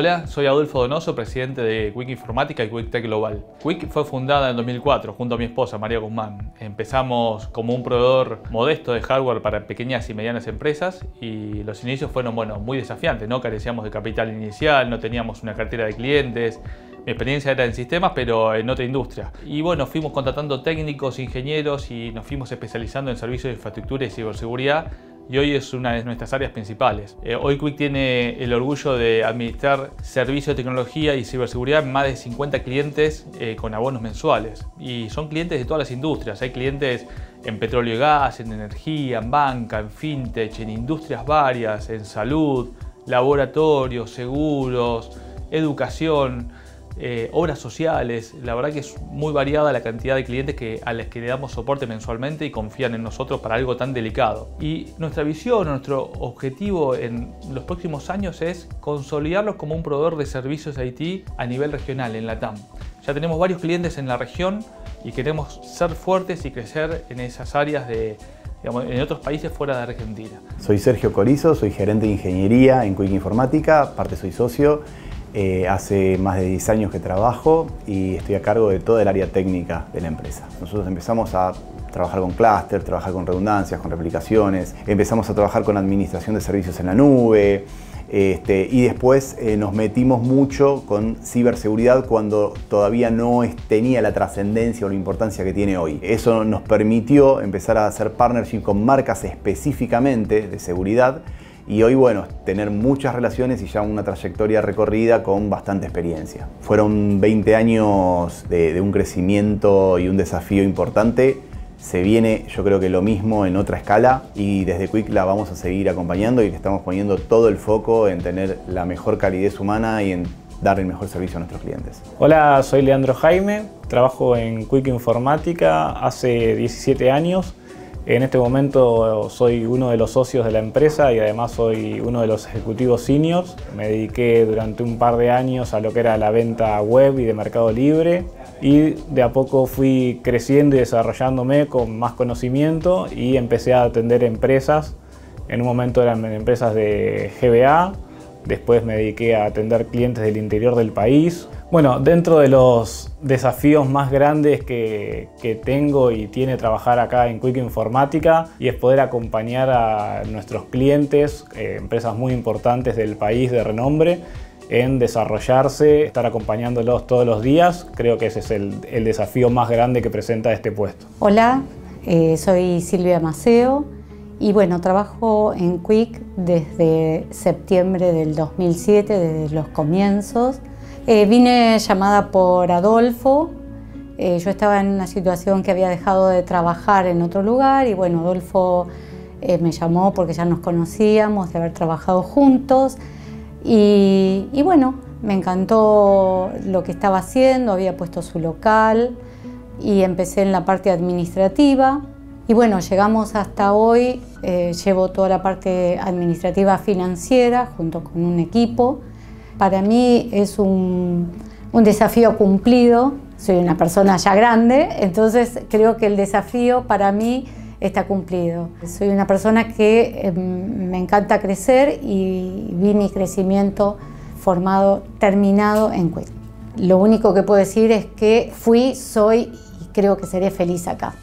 Hola, soy Adolfo Donoso, presidente de Quick Informática y Quick Tech Global. Quick fue fundada en 2004 junto a mi esposa María Guzmán. Empezamos como un proveedor modesto de hardware para pequeñas y medianas empresas y los inicios fueron bueno, muy desafiantes, ¿no? carecíamos de capital inicial, no teníamos una cartera de clientes, mi experiencia era en sistemas, pero en otra industria. Y bueno, fuimos contratando técnicos, ingenieros y nos fuimos especializando en servicios de infraestructura y ciberseguridad y hoy es una de nuestras áreas principales. Eh, hoy Quick tiene el orgullo de administrar servicios de tecnología y ciberseguridad en más de 50 clientes eh, con abonos mensuales. Y son clientes de todas las industrias. Hay clientes en petróleo y gas, en energía, en banca, en fintech, en industrias varias, en salud, laboratorios, seguros, educación. Eh, obras sociales. La verdad que es muy variada la cantidad de clientes que, a los que le damos soporte mensualmente y confían en nosotros para algo tan delicado. Y nuestra visión, nuestro objetivo en los próximos años es consolidarlos como un proveedor de servicios IT a nivel regional en la TAM. Ya tenemos varios clientes en la región y queremos ser fuertes y crecer en esas áreas de, en otros países fuera de Argentina. Soy Sergio Corizo, soy gerente de ingeniería en Quick Informática, aparte soy socio eh, hace más de 10 años que trabajo y estoy a cargo de toda el área técnica de la empresa. Nosotros empezamos a trabajar con clúster, trabajar con redundancias, con replicaciones, empezamos a trabajar con administración de servicios en la nube, este, y después eh, nos metimos mucho con ciberseguridad cuando todavía no tenía la trascendencia o la importancia que tiene hoy. Eso nos permitió empezar a hacer partnership con marcas específicamente de seguridad y hoy, bueno, tener muchas relaciones y ya una trayectoria recorrida con bastante experiencia. Fueron 20 años de, un crecimiento y un desafío importante. Se viene, yo creo que lo mismo en otra escala y desde Quick la vamos a seguir acompañando y le estamos poniendo todo el foco en tener la mejor calidez humana y en dar el mejor servicio a nuestros clientes. Hola, soy Leandro Jaime, trabajo en Quick Informática hace 17 años. En este momento soy uno de los socios de la empresa y además soy uno de los ejecutivos seniors. Me dediqué durante un par de años a lo que era la venta web y de mercado libre y de a poco fui creciendo y desarrollándome con más conocimiento y empecé a atender empresas. En un momento eran empresas de GBA, después me dediqué a atender clientes del interior del país, bueno, dentro de los desafíos más grandes que, tengo y tiene trabajar acá en Quick Informática y es poder acompañar a nuestros clientes, eh, empresas muy importantes del país de renombre, en desarrollarse, estar acompañándolos todos los días. Creo que ese es el, desafío más grande que presenta este puesto. Hola, eh, soy Silvia Maceo y bueno, trabajo en Quick desde septiembre del 2007, desde los comienzos. Eh, vine llamada por Adolfo. Eh, yo estaba en una situación que había dejado de trabajar en otro lugar y bueno, Adolfo eh, me llamó porque ya nos conocíamos, de haber trabajado juntos. Y, y, bueno, me encantó lo que estaba haciendo, había puesto su local y empecé en la parte administrativa. Y bueno, llegamos hasta hoy, llevo toda la parte administrativa financiera junto con un equipo. Para mí es un, desafío cumplido, soy una persona ya grande, entonces creo que el desafío para mí está cumplido. Soy una persona que em, me encanta crecer y vi mi crecimiento formado, terminado en Quick. Lo único que puedo decir es que fui, soy y creo que seré feliz acá.